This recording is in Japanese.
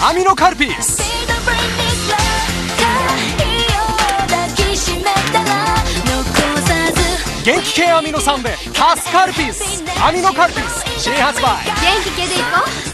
アミノカルピス。元気系アミノ酸で助かるピース。アミノカルピス。新発売。元気系でいこう。